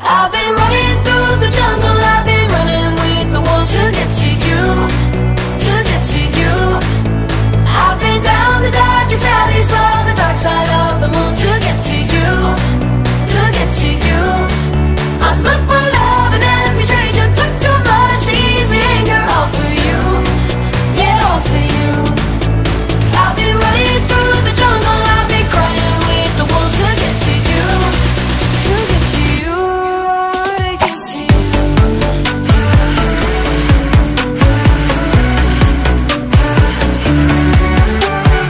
I've been